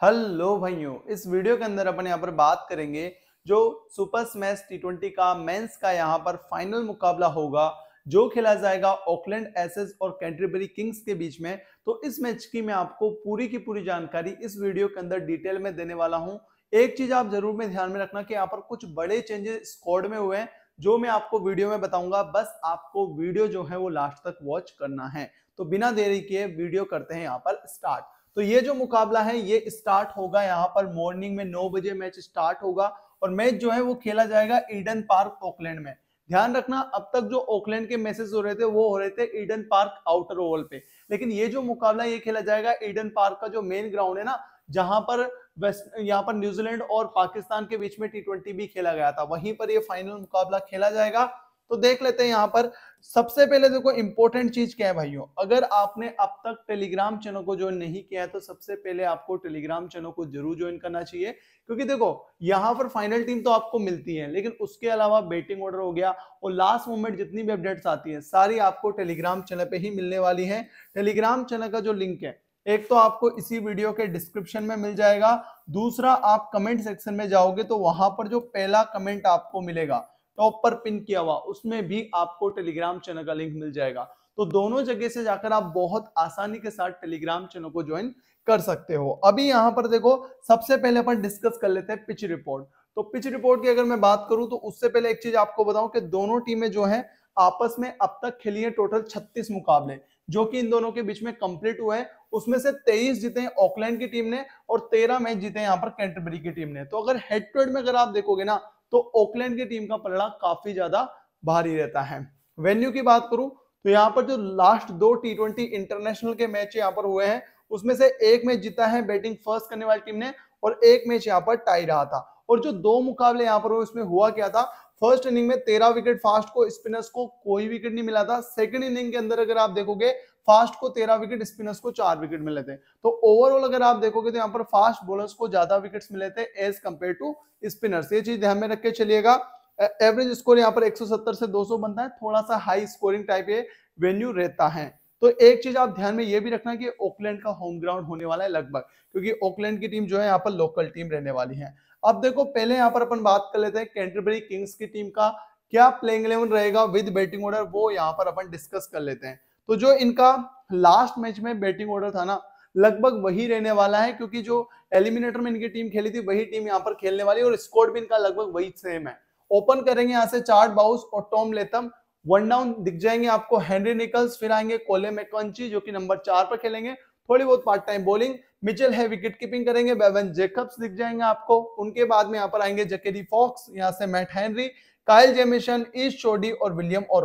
Hello भाइयों, इस video के अंदर अपन यहाँ पर बात करेंगे जो सुपर स्मैश टी ट्वेंटी का, मेंस का यहाँ पर फाइनल मुकाबला होगा, जो खेला जाएगा ऑकलैंड एसेस और कैंट्रीबरी किंग्स के बीच में। तो इस मैच की मैं आपको पूरी की पूरी जानकारी इस वीडियो के अंदर डिटेल में देने वाला हूँ। एक चीज़ आप ज़रूर में ध्यान में रखना कि यहाँ पर कुछ बड़े चेंजेस स्क्वाड में हुए हैं, जो मैं आपको वीडियो में बताऊँगा। बस आपको वीडियो जो है वो लास्ट तक वॉच करना है। तो बिना देरी किए वीडियो करते हैं यहाँ पर स्टार्ट। तो ये जो मुकाबला है, ये स्टार्ट होगा यहाँ पर। मॉर्निंग में नौ बजे मैच स्टार्ट होगा और मैच जो है वो खेला जाएगा ईडन पार्क ओकलैंड में। ध्यान रखना, अब तक जो ओकलैंड के मैसेज हो रहे थे, वो हो रहे थे ईडन पार्क आउटर ओवल पे। लेकिन ये जो मुकाबला, ये खेला जाएगा ईडन पार्क का जो मेन ग्राउंड है ना, जहाँ पर वेस्ट यहाँ पर न्यूजीलैंड और पाकिस्तान के बीच में टी भी खेला गया था। वहीं पर ये फाइनल मुकाबला खेला जाएगा। तो देख लेते हैं यहाँ पर, सबसे पहले देखो इंपॉर्टेंट चीज़ क्या है भाइयों? अगर आपने अब तक टेलीग्राम चैनल को ज्वाइन नहीं किया है तो सबसे पहले आपको टेलीग्राम चैनल को ज़रूर ज्वाइन करना चाहिए। क्योंकि देखो, यहाँ पर फाइनल टीम तो आपको मिलती है, लेकिन उसके अलावा बेटिंग ऑर्डर हो गया, और लास्ट मोमेंट जितनी भी अपडेट्स आती है, सारी आपको टेलीग्राम चैनल पर ही मिलने वाली है। टेलीग्राम चैनल का जो लिंक है, एक तो आपको इसी वीडियो के डिस्क्रिप्शन में मिल जाएगा, दूसरा आप कमेंट सेक्शन में जाओगे तो वहाँ पर जो पहला कमेंट आपको मिलेगा टॉप पर पिन किया हुआ, उसमें भी आपको टेलीग्राम चैनल का लिंक मिल जाएगा। तो दोनों जगह से जाकर आप बहुत आसानी के साथ टेलीग्राम चैनल को ज्वाइन कर सकते हो। अभी यहाँ पर देखो, सबसे पहले अपन डिस्कस कर लेते हैं पिच रिपोर्ट तो पिच रिपोर्ट की अगर मैं बात करूँ तो उससे पहले एक चीज़ आपको बताऊँ कि दोनों टीमें जो है, आपस में अब तक खेली है टोटल 36 मुकाबले, जो कि इन दोनों के बीच में कंप्लीट हुए हैं। उसमें से 23 जीते हैं ऑकलैंड की टीम ने और 13 मैच जीते हैं यहाँ पर कैंटरबरी की टीम ने। तो अगर हेड टू हेड में अगर आप देखोगे ना तो ओकलैंड की टीम का पलड़ा काफ़ी ज़्यादा भारी रहता है। वेन्यू की बात करूँ तो यहाँ पर जो लास्ट दो टी ट्वेंटी इंटरनेशनल के मैच यहाँ पर हुए हैं, उसमें से एक मैच जीता है बैटिंग फ़र्स्ट करने वाली टीम ने और एक मैच यहाँ पर टाई रहा था। और जो दो मुकाबले यहाँ पर हुए उसमें हुआ क्या था फ़र्स्ट इनिंग में तेरह विकेट फास्ट को स्पिनर्स को कोई विकेट नहीं मिला था। सेकंड इनिंग के अंदर अगर आप देखोगे फास्ट को तेरह विकेट स्पिनर्स को चार विकेट मिले थे। तो ओवरऑल अगर आप देखोगे तो यहाँ पर फास्ट बॉलर्स को ज़्यादा विकेट्स मिले थे एज कंपेयर टू स्पिनर्स ये चीज़ ध्यान में रख के चलिएगा। एवरेज स्कोर यहाँ पर 170 से 200 बनता है। थोड़ा सा हाई स्कोरिंग टाइप ये वेन्यू रहता है। तो एक चीज़ आप ध्यान में ये भी रखना कि ओकलैंड का होम ग्राउंड होने वाला है लगभग, क्योंकि ओकलैंड की टीम जो है यहाँ पर लोकल टीम रहने वाली है। अब देखो, पहले यहाँ पर अपन बात कर लेते हैं कैंटरबरी किंग्स की टीम का। क्या प्लेइंग इलेवन रहेगा विद बैटिंग ऑर्डर वो यहाँ पर अपन डिस्कस कर लेते हैं। तो जो इनका लास्ट मैच में बैटिंग ऑर्डर था ना, लगभग वही रहने वाला है, क्योंकि जो एलिमिनेटर में इनकी टीम खेली थी, वही टीम यहाँ पर खेलने वाली और स्कोर भी इनका लगभग वही सेम है। ओपन करेंगे यहाँ से चार्ट बाउस और टॉम लेतम वन डाउन दिख जाएँगे आपको हेनरी निकल्स फिर आएँगे कोले मैकंची जो कि नंबर चार पर खेलेंगे। थोड़ी बहुत पार्ट टाइम बॉलिंग मिचेल है विकेट कीपिंग करेंगे बेवन जेकब्स दिख जाएँगे आपको। उनके बाद में यहाँ पर आएँगे जकेरी फॉक्स यहाँ से Matt Henry Kyle Jamieson Ish Sodhi और विलियम और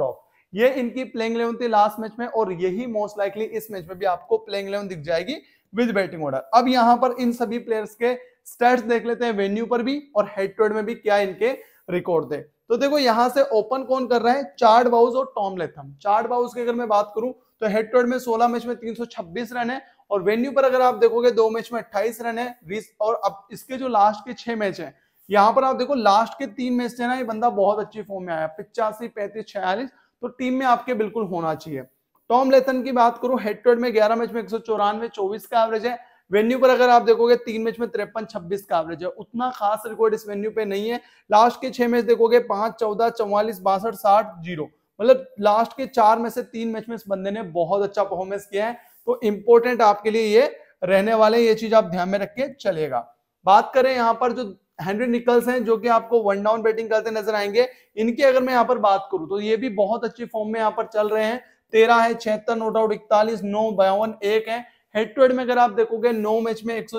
ये इनकी प्लेइंग इलेवन थी लास्ट मैच में, और यही मोस्ट लाइकली इस मैच में भी आपको प्लेइंग इलेवन दिख जाएगी विद बैटिंग ऑर्डर अब यहाँ पर इन सभी प्लेयर्स के स्टैट्स देख लेते हैं वेन्यू पर भी और हेड टू हेड में भी क्या इनके रिकॉर्ड थे। तो देखो यहाँ से ओपन कौन कर रहा है? चार्ड बाउस और टॉम लेथम। चार्ड बाउस की अगर मैं बात करूँ तो हेड टू हेड में 16 मैच में 326 रन है, और वेन्यू पर अगर आप देखोगे, दो मैच में 28 रन है और अब इसके जो लास्ट के छह मैच है, यहाँ पर आप देखो लास्ट के तीन मैच है ना, ये बंदा बहुत अच्छी फॉर्म में आया, पिचासी, पैंतीस, छियालीस तो टीम में आपके बिल्कुल होना चाहिए। टॉम लेथन की बात करूँ हेड टू हेड में ग्यारह मैच में एक सौ चौरानवे, चौबीस का एवरेज है। वेन्यू पर अगर आप देखोगे, तीन मैच में तिरपन, छब्बीस का एवरेज है। उतना खास रिकॉर्ड इस वेन्यू पे नहीं है। लास्ट के छह मैच देखोगे, पाँच, चौदह, चौवालीस, बासठ, साठ, ज़ीरो। मतलब लास्ट के चार में से तीन मैच में इस बंदे ने बहुत अच्छा परफॉर्मेंस किया है। तो इंपॉर्टेंट आपके लिए ये रहने वाले ये चीज़ आप ध्यान में रख के चलेगा। बात करें यहाँ पर जो हेनरी निकल्स हैं जो कि आपको वन डाउन बैटिंग करते नज़र आएँगे। इनकी अगर मैं यहाँ पर बात करूँ तो ये भी बहुत अच्छी फॉर्म में यहाँ पर चल रहे हैं। तेरह है, छिहत्तर नोट आउट इकतालीस नौ बावन, एक है। हेड टू हेड में अगर आप देखोगे नौ मैच में एक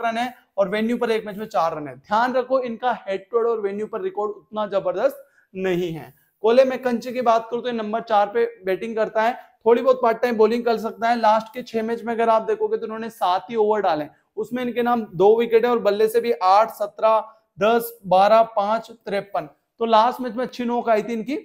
रन है और वेन्यू पर एक मैच में चार रन है। ध्यान रखो, इनका हेड टू हेड और वेन्यू पर रिकॉर्ड उतना ज़बरदस्त नहीं है। कोले में कंचे की बात करूँ तो नंबर चार पे बैटिंग करता है। थोड़ी बहुत पार्ट टाइम बॉलिंग कर सकता है। लास्ट के छह मैच में अगर आप देखोगे तो उन्होंने सात ही ओवर डाले। उसमें इनके नाम दो विकेट है और बल्ले से भी आठ, सत्रह, दस, बारह, पाँच, तिरपन। तो लास्ट मैच में अच्छी नोक आई थी इनकी।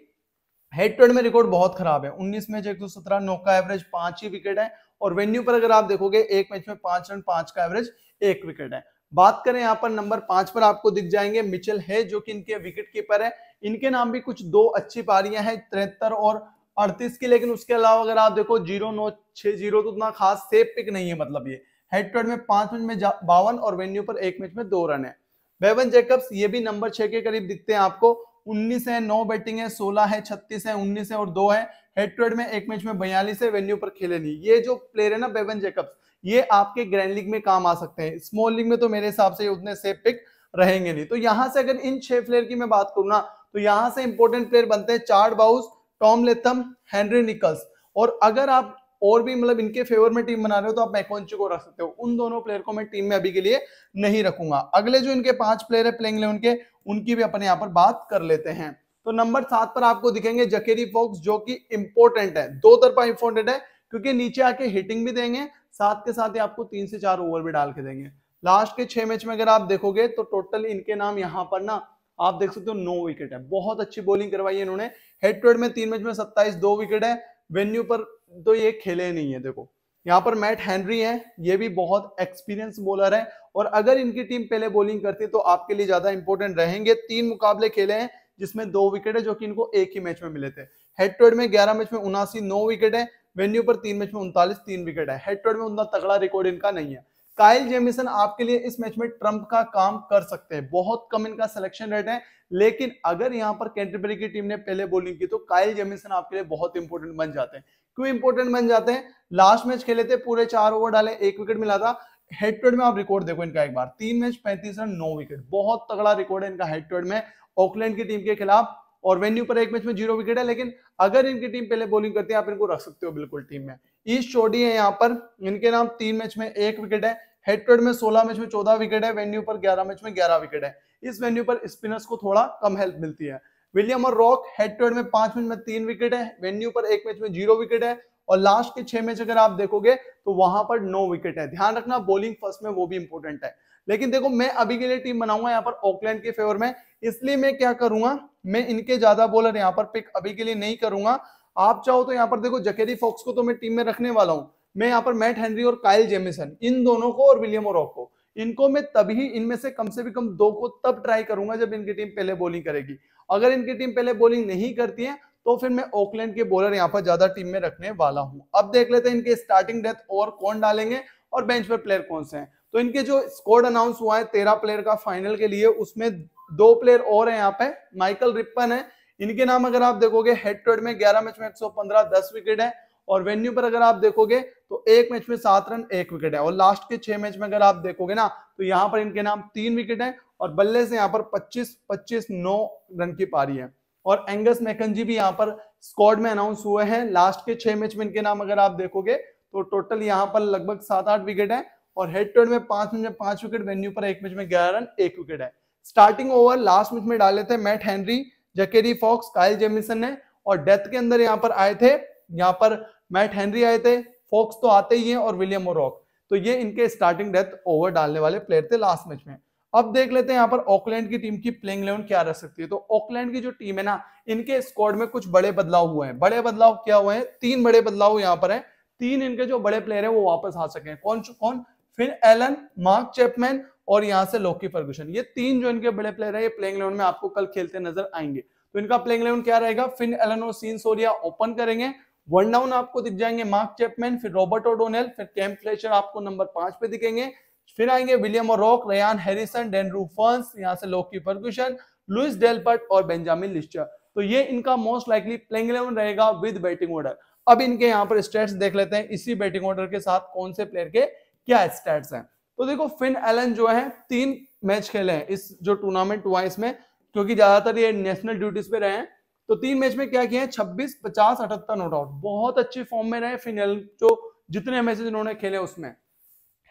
हेड टू हेड में रिकॉर्ड बहुत खराब है। 19 मैच एक सौ सत्रह नौ का एवरेज पाँच ही विकेट है। और वेन्यू पर अगर आप देखोगे, एक मैच में पाँच रन पाँच का एवरेज एक विकेट है। बात करें यहाँ पर नंबर पाँच पर आपको दिख जाएँगे मिचेल है, जो कि इनके विकेट कीपर है। इनके नाम भी कुछ दो अच्छी पारियाँ हैं, तिहत्तर और अड़तीस की। लेकिन उसके अलावा अगर आप देखो, ज़ीरो, नौ, छह, ज़ीरो तो उतना खास सेफ़ पिक नहीं है मतलब ये। हेड टू हेड में पाँच मैच में बावन और वेन्यू पर एक मैच में दो रन है। बेवन जैकब्स, ये भी नंबर छह के करीब दिखते हैं आपको। उन्नीस है, नौ बैटिंग है, सोलह है, छत्तीस है, उन्नीस है और दो है। हेड टू हेड में एक मैच में बयालीस है, वेन्यू पर खेले नहीं। ये जो प्लेयर है ना, बेवन जैकब्स, ये आपके ग्रैंड लीग में काम आ सकते हैं। स्मॉल लीग में तो मेरे हिसाब से उतने सेफ़ पिक रहेंगे नहीं। तो यहाँ से अगर इन छह प्लेयर की मैं बात करूँ ना तो यहाँ से इंपॉर्टेंट प्लेयर बनते हैं Chad Bowes, Tom Latham, Henry Nicholls. और अगर आप और भी मतलब इनके फेवर में टीम बना रहे हो तो आप मैकोन्ची को रख सकते हो। उन दोनों प्लेयर को मैं टीम में अभी के लिए नहीं रखूँगा। अगले जो इनके पाँच प्लेयर है प्लेइंग इलेवन के, उनकी भी अपने यहाँ पर बात कर लेते हैं। तो नंबर सात पर आपको दिखेंगे जकेरी फॉक्स जो कि इंपॉर्टेंट है। दो तरफा इंपॉर्टेंट है, क्योंकि नीचे आके हिटिंग भी देंगे साथ के साथ ही आपको तीन से चार ओवर भी डाल के देंगे। लास्ट के छह मैच में अगर आप देखोगे तो टोटल इनके नाम यहाँ पर ना, आप देख सकते हो नौ विकेट है। बहुत अच्छी बॉलिंग करवाई है इन्होंने। हेड टू हेड में तीन मैच में सत्ताईस, दो विकेट है। वेन्यू पर तो ये खेले नहीं है, देखो। यहाँ पर मैट हेनरी है, ये भी बहुत एक्सपीरियंस बॉलर है, और अगर इनकी टीम पहले बॉलिंग करती है तो आपके लिए ज़्यादा इंपॉर्टेंट रहेंगे। तीन मुकाबले खेले हैं, जिसमें दो विकेट है जो कि इनको एक ही मैच में मिले थे। हेड टू हेड में ग्यारह मैच में उनासी, नौ विकेट है, वेन्यू पर तीन मैच में उनतालीस, तीन विकेट है। हेड टू हेड में उतना तगड़ा रिकॉर्ड इनका नहीं है। काइल जेमिसन आपके लिए इस मैच में ट्रंप का काम कर सकते हैं। बहुत कम इनका सिलेक्शन रेट है। लेकिन अगर यहाँ पर कैंटरबरी की टीम ने पहले बॉलिंग की तो काइल जेमिसन आपके लिए बहुत इंपॉर्टेंट बन जाते हैं। क्यों इंपॉर्टेंट बन जाते हैं? लास्ट मैच खेले थे, पूरे चार ओवर डाले, एक विकेट मिला था। हेड टू हेड में आप रिकॉर्ड देखो इनका एक बार। तीन मैच पैंतीस रन, नौ विकेट बहुत तगड़ा रिकॉर्ड है इनका हेड टू हेड में। ऑकलैंड की टीम के खिलाफ और वेन्यू पर एक मैच में ज़ीरो विकेट है, लेकिन अगर इनकी टीम पहले बॉलिंग करती है, आप इनको रख सकते हो बिल्कुल टीम में। ईस्ट चोडी है यहाँ पर। इनके नाम तीन मैच में एक विकेट है। हेड टू हेड में 16 मैच में 14 विकेट है। वेन्यू पर 11 मैच में 11 विकेट है। इस वेन्यू पर स्पिनर्स को थोड़ा कम हेल्प मिलती है। विलियम और रॉक हेड टू हेड में पाँच मैच में तीन विकेट है, वेन्यू पर एक मैच में ज़ीरो विकेट है और लास्ट के छह मैच अगर आप देखोगे तो वहाँ पर नो विकेट है। ध्यान रखना, बॉलिंग फ़र्स्ट में वो भी इंपॉर्टेंट है। लेकिन देखो, मैं अभी के लिए टीम बनाऊँगा यहाँ पर ऑकलैंड के फेवर में। इसलिए मैं क्या करूँगा, मैं इनके ज़्यादा बॉलर यहाँ पर पिक अभी के लिए नहीं करूँगा। आप चाहो तो यहाँ पर देखो, जकेरी फॉक्स को तो मैं टीम में रखने वाला हूँ। मैं यहाँ पर मैट हेनरी और काइल जेमिसन, इन दोनों को और विलियम और रॉक को। इनको मैं तभी इनमें से कम से भी कम दो को तब ट्राई करूँगा जब इनकी टीम पहले बॉलिंग करेगी। अगर इनकी टीम पहले बॉलिंग नहीं करती है तो फिर मैं ओकलैंड के बॉलर यहाँ पर ज़्यादा टीम में रखने वाला हूँ। अब देख लेते हैं इनके स्टार्टिंग डेथ ओवर कौन डालेंगे और बेंच पर प्लेयर कौन से हैं। तो इनके जो स्कोर अनाउंस हुआ है, तेरह प्लेयर का फाइनल के लिए, उसमें दो प्लेयर और है यहाँ पे। माइकल रिप्पन है। इनके नाम अगर आप देखोगे हेड टू हेड में ग्यारह मैच में एक सौ पंद्रह, दस विकेट है। और वेन्यू पर अगर आप देखोगे तो एक मैच में सात रन, एक विकेट है। और लास्ट के छह मैच में अगर आप देखोगे ना तो यहाँ पर इनके नाम तीन विकेट है और बल्ले से यहाँ पर 25 25 नौ रन की पारी है। और एंगस मैकनजी भी यहाँ पर स्क्वाड में अनाउंस हुए हैं। लास्ट के छह मैच में इनके नाम अगर आप देखोगे तो टोटल यहाँ पर लगभग सात आठ विकेट है और हेड टू में पाँच मैच में पाँच विकेट, वेन्यू पर एक मैच में ग्यारह रन, एक विकेट है। स्टार्टिंग ओवर लास्ट मैच में डाले थे Matt Henry, Zakary Foulkes, Kyle Jamieson ने और डेथ के अंदर यहाँ पर आए थे यहाँ पर मैट हेनरी आए थे, फोक्स तो आते ही हैं और विलियम ओरॉक। तो ये इनके स्टार्टिंग डेथ ओवर डालने वाले प्लेयर थे लास्ट मैच में। अब देख लेते हैं यहाँ पर ऑकलैंड की टीम की प्लेइंग इलेवन क्या रह सकती है। तो ऑकलैंड की जो टीम है ना, इनके स्क्वाड में कुछ बड़े बदलाव हुए हैं। बड़े बदलाव क्या हुए हैं? तीन बड़े बदलाव यहाँ पर है। तीन इनके जो बड़े प्लेयर है, वो वापस आ सके कौन कौन? फिर एलन मार्क चैपमैन और यहाँ से लोकी फर्गुसन ये तीन जो इनके बड़े प्लेयर है, ये प्लेइंग इलेवन में आपको कल खेलते नज़र आएँगे। तो इनका प्लेइंग इलेवन क्या रहेगा? फिन एलन और सीन सोरिया ओपन करेंगे। वन डाउन आपको दिख जाएँगे मार्क चैपमैन फिर रॉबर्ट ओडोनेल फिर कैम्प फ्लेचर आपको नंबर पाँच पे दिखेंगे। फिर आएँगे William O'Rourke Ryan Harrison Danru Ferns यहाँ से लोकी फर्गुसन लुइस डेलपर्ट और बेंजामिन लिस्टर तो ये इनका मोस्ट लाइकली प्लेइंग इलेवन रहेगा विद बैटिंग ऑर्डर अब इनके यहाँ पर स्टेट्स देख लेते हैं, इसी बैटिंग ऑर्डर के साथ कौन से प्लेयर के क्या स्टेट्स हैं। तो देखो फिन एलन जो है, तीन मैच खेले हैं इस जो टूर्नामेंट हुआ इसमें, क्योंकि ज़्यादातर ये नेशनल ड्यूटीज़ पे रहे हैं। तो तीन मैच में क्या किया है? छब्बीस, पचास, अठहत्तर नोट आउट बहुत अच्छी फॉर्म में रहे फिनल, जो जितने मैचेस इन्होंने खेले उसमें।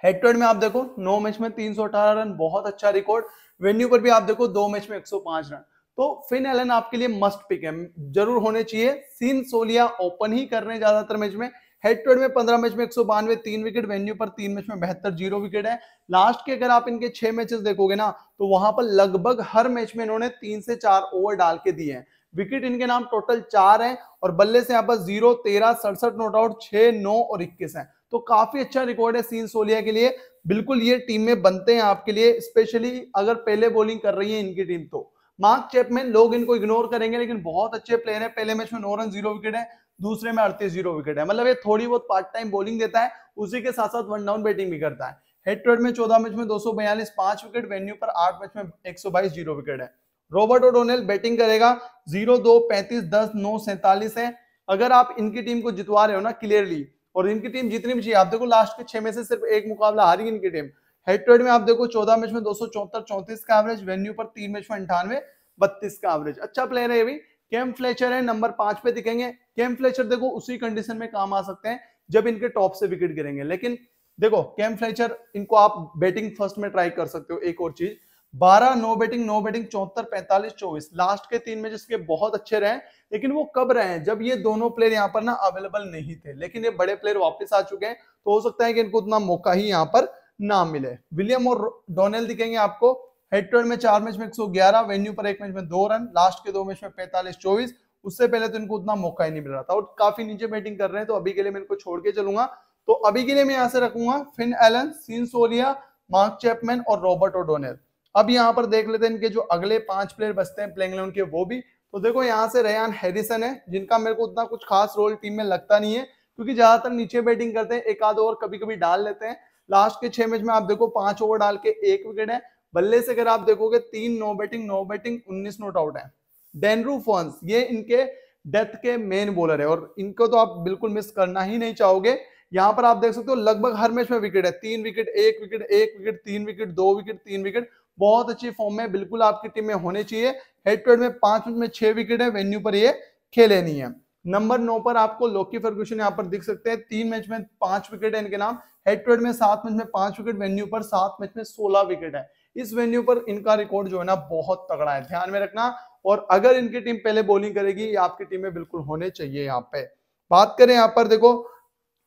हेड टू हेड में आप देखो, नौ मैच में तीन सौ अठारह रन, बहुत अच्छा रिकॉर्ड वेन्यू पर भी आप देखो, दो मैच में 105 रन। तो फिन एलन आपके लिए मस्ट पिक है। ज़रूर होने चाहिए। सीन सोलिया ओपन ही कर रहे हैं ज़्यादातर मैच में। हेड टू हेड में पंद्रह मैच में एक सौ बानवे, तीन विकेट वेन्यू पर तीन मैच में बेहतर ज़ीरो विकेट है। लास्ट के अगर आप इनके छह मैचेस देखोगे ना तो वहाँ पर लगभग हर मैच में इन्होंने तीन से चार ओवर डाल के दिए हैं। विकेट इनके नाम टोटल चार हैं और बल्ले से यहाँ पर ज़ीरो, तेरह, सड़सठ नोट आउट छह, नौ और इक्कीस है। तो काफ़ी अच्छा रिकॉर्ड है सीन सोलिया के लिए। बिल्कुल ये टीम में बनते हैं आपके लिए स्पेशली अगर पहले बॉलिंग कर रही है इनकी टीम तो। मार्क चैपमैन लोग इनको इग्नोर करेंगे, लेकिन बहुत अच्छे प्लेयर है। पहले मैच में नौ रन ज़ीरो विकेट है, दूसरे में अड़तीस ज़ीरो विकेट है। मतलब ये थोड़ी बहुत पार्ट टाइम बॉलिंग देता है, उसी के साथ साथ वन डाउन बैटिंग भी करता है। हेड टू हेड में चौदह मैच में दो सौ बयालीस, पाँच विकेट वेन्यू पर आठ मैच में एक सौ बाईस ज़ीरो विकेट है। रॉबर्ट ओडोनेल बैटिंग करेगा। ज़ीरो, दो, पैंतीस, दस, नौ, सैंतालीस है। अगर आप इनकी टीम को जितवा रहे हो ना क्लियरली, और इनकी टीम जितनी भी चाहिए, आप देखो लास्ट के छह में से सिर्फ़ एक मुकाबला हारी इनकी टीम। हेड हेड में आप देखो चौदह मैच में दो सौ चौहत्तर, चौंतीस का एवरेज वेन्यू पर तीन मैच में अंठानवे, बत्तीस का एवरेज अच्छा प्लेयर है ये भी। केम फ्लेचर है नंबर पाँच पे दिखेंगे। केम फ्लेचर देखो उसी कंडीशन में काम आ सकते हैं, जब इनके टॉप से विकेट गिरेंगे। लेकिन देखो केम फ्लेचर इनको आप बैटिंग फ़र्स्ट में ट्राई कर सकते हो, एक और चीज़। बारह, नो बैटिंग नो बैटिंग, चौहत्तर, पैंतालीस, चौबीस। लास्ट के तीन मैच इसके बहुत अच्छे रहे, लेकिन वो कब रहे हैं? जब ये दोनों प्लेयर यहाँ पर ना अवेलेबल नहीं थे। लेकिन ये बड़े प्लेयर वापस आ चुके हैं तो हो सकता है कि इनको उतना मौका ही यहाँ पर ना मिले। विलियम और डोनेल दिखेंगे आपको। हेड टू हेड में चार मैच में 111 वेन्यू पर एक मैच में दो रन लास्ट के दो मैच में 45 24 उससे पहले तो इनको उतना मौका ही नहीं मिल रहा था। और काफ़ी नीचे बैटिंग कर रहे हैं तो अभी के लिए मैं इनको छोड़ के चलूँगा। तो अभी के लिए मैं यहाँ से रखूँगा Finn Allen Sean Solia Mark Chapman और रॉबर्ट ओडोनेल। अब यहाँ पर देख लेते हैं इनके जो अगले पाँच प्लेयर बचते हैं प्लेइंग के, वो भी। तो देखो यहाँ से रेयान हैरिसन है, जिनका मेरे को उतना कुछ खास रोल टीम में लगता नहीं है, क्योंकि ज़्यादातर नीचे बैटिंग करते हैं, एक आध ओवर कभी कभी डाल लेते हैं। लास्ट के छह मैच में आप देखो पाँच ओवर डाल के एक विकेट है। बल्ले से अगर आप देखोगे, तीन नो बैटिंग नो बैटिंग उन्नीस नोट आउट है। डेनरू फॉन्स ये इनके डेथ के मेन बॉलर है, और इनको तो आप बिल्कुल मिस करना ही नहीं चाहोगे। यहाँ पर आप देख सकते हो, लगभग हर मैच में विकेट है। तीन विकेट एक विकेट एक विकेट तीन विकेट दो विकेट तीन विकेट बहुत अच्छी फॉर्म में, बिल्कुल आपकी टीम में होने चाहिए। हेड टू हेड में पाँच मैच में छह विकेट है वेन्यू पर ये खेले नहीं है। नंबर नौ पर आपको लोकी फर्गूशन यहाँ पर दिख सकते हैं। तीन मैच में पाँच विकेट है इनके नाम। हेड टू हेड में सात मैच में पाँच विकेट वेन्यू पर सात मैच में सोलह विकेट है। इस वेन्यू पर इनका रिकॉर्ड जो है ना, बहुत तगड़ा है। ध्यान में रखना। और अगर इनकी टीम पहले बॉलिंग करेगी, ये आपकी टीम में बिल्कुल होने चाहिए यहाँ पे। बात करें यहाँ पर, देखो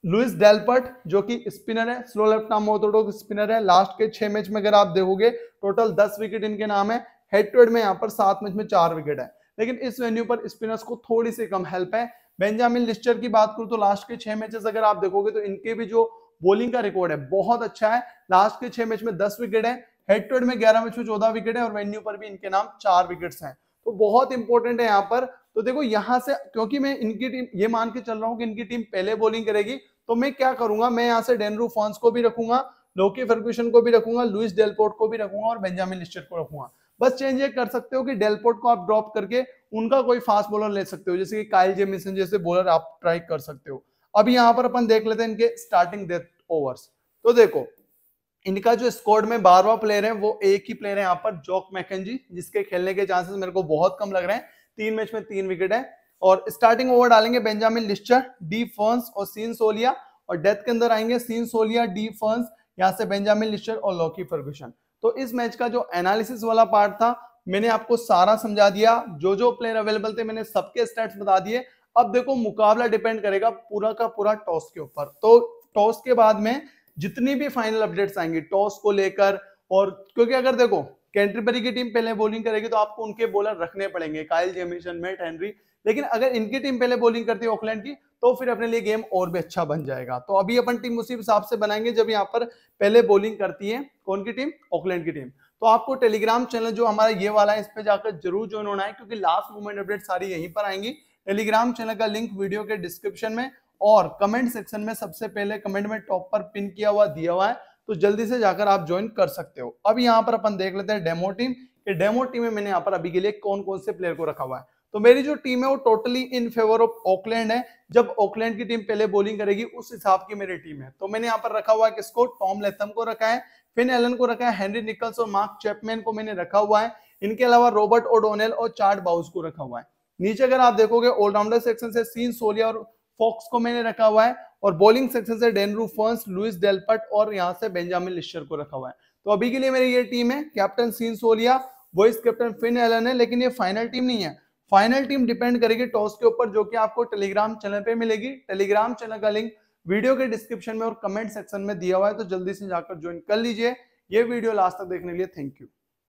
लुइस डेलपर्ट, जो कि स्पिनर है, slow left arm orthodox spinner है। लास्ट के छह मैच में अगर आप देखोगे, टोटल दस विकेट इनके नाम है। हेड टू हेड में यहाँ पर सात मैच में चार विकेट है। लेकिन इस वेन्यू पर स्पिनर्स को थोड़ी सी कम हेल्प है। बेंजामिन लिस्टर की बात करूँ तो लास्ट के छह मैचेस अगर आप देखोगे तो इनके भी जो बॉलिंग का रिकॉर्ड है, बहुत अच्छा है। लास्ट के छह मैच में दस विकेट है। हेड टू हेड में ग्यारह मैच में चौदह विकेट है और वेन्यू पर भी इनके नाम चार विकेट्स हैं। तो बहुत इंपॉर्टेंट है यहाँ पर। तो देखो यहाँ से, क्योंकि मैं इनकी टीम ये मान के चल रहा हूँ कि इनकी टीम पहले बॉलिंग करेगी तो मैं क्या करूँगा? मैं यहाँ से डेनरू फॉन्स को भी रखूँगा लोकी फर्ग्यूशन को भी रखूँगा लुइस डेलपोर्ट को भी रखूँगा और बेंजामिन लिस्टर को रखूँगा। बस चेंज ये कर सकते हो कि डेलपोर्ट को आप ड्रॉप करके उनका कोई फास्ट बॉलर ले सकते हो, जैसे कि काइल जेमिसन जैसे बॉलर आप ट्राई कर सकते हो। अभी यहाँ पर अपन देख लेते हैं इनके स्टार्टिंग डेथ ओवर्स तो देखो, इनका जो स्क्वाड में बारवा प्लेयर है, वो एक ही प्लेयर है यहाँ पर जॉक मैकेजी जिसके खेलने के चांसेस मेरे को बहुत कम लग रहे हैं। तीन मैच में तीन विकेट है। और स्टार्टिंग ओवर डालेंगे बेंजामिन लिस्टर डी फर्न्स और सीन सोलिया, और डेथ के अंदर आएँगे सीन सोलिया डी फर्न्स यहाँ से बेंजामिन लिस्टर और लॉकी फर्गुशन तो इस मैच का जो एनालिसिस वाला पार्ट था, मैंने आपको सारा समझा दिया। जो जो प्लेयर अवेलेबल थे, मैंने सबके स्टेट्स बता दिए। अब देखो, मुकाबला डिपेंड करेगा पूरा का पूरा टॉस के ऊपर। तो टॉस के बाद में जितनी भी फाइनल अपडेट्स आएँगी टॉस को लेकर, और क्योंकि अगर देखो कैंट्रीबरी की टीम पहले बॉलिंग करेगी तो आपको उनके बॉलर रखने पड़ेंगे। काइल जेमिसन मेट हेनरी लेकिन अगर इनकी टीम पहले बॉलिंग करती है ऑकलैंड की तो फिर अपने लिए गेम और भी अच्छा बन जाएगा। तो अभी अपन टीम उसी हिसाब से बनाएँगे जब यहाँ पर पहले बॉलिंग करती है कौन की टीम? ऑकलैंड की टीम। तो आपको टेलीग्राम चैनल जो हमारा ये वाला है, इस पर जाकर ज़रूर ज्वाइन होना है, क्योंकि लास्ट मोमेंट अपडेट सारी यहीं पर आएँगी। टेलीग्राम चैनल का लिंक वीडियो के डिस्क्रिप्शन में और कमेंट सेक्शन में सबसे पहले कमेंट में टॉप पर पिन किया हुआ, दिया हुआ है। तो जल्दी से जाकर आप ज्वाइन कर सकते हो। अब यहाँ पर अपन देख लेते हैं डेमो टीम डेमो टीम में मैंने यहाँ पर अभी के लिए कौन कौन से प्लेयर को रखा हुआ है। तो मेरी जो टीम है वो totally in favour of Auckland है। जब ऑकलैंड की टीम पहले बॉलिंग करेगी, उस हिसाब की मेरी टीम है। तो मैंने यहाँ पर रखा हुआ है किसको? टॉम लेथम को रखा है फिन एलन को रखा है हेनरी निकल्स और मार्क चैपमैन को मैंने रखा हुआ है। इनके अलावा रॉबर्ट ओडोनेल और चार्ट बाउस को रखा हुआ है। नीचे अगर आप देखोगे ऑलराउंडर सेक्शन से सीन सोलिया और फॉक्स को मैंने रखा हुआ है और बॉलिंग सेक्शन से डेनरू फर्स लुइस डेलपट और यहाँ से बेंजामिन लिस्टर को रखा हुआ है। तो अभी के लिए मेरी ये टीम है captain Sean Solia vice captain Finn Allen है, लेकिन ये फाइनल टीम नहीं है। फाइनल टीम डिपेंड करेगी टॉस के ऊपर, जो कि आपको टेलीग्राम चैनल पे मिलेगी। टेलीग्राम चैनल का लिंक वीडियो के डिस्क्रिप्शन में और कमेंट सेक्शन में दिया हुआ है तो जल्दी से जाकर ज्वाइन कर लीजिए। ये वीडियो लास्ट तक देखने के लिए थैंक यू